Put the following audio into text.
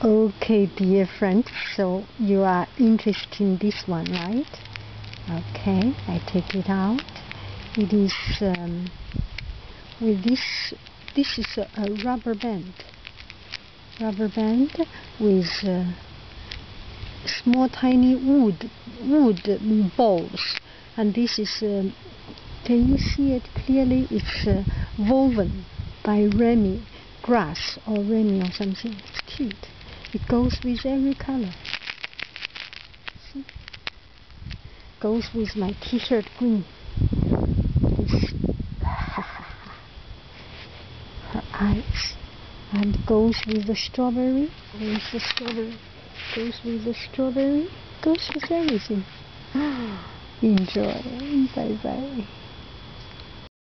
Okay, dear friend, so you are interested in this one, right? Okay, I take it out. It is um, with this. This is a, a rubber band. Rubber band with uh, small, tiny wood wood balls, and this is. Um, can you see it clearly? It's uh, woven by ramie grass or ramie or something. It's cute. It goes with every color. See? Goes with my t-shirt green. Her eyes. And goes with the strawberry. With the strawberry. Goes with the strawberry. Goes with everything. Enjoy. Bye bye.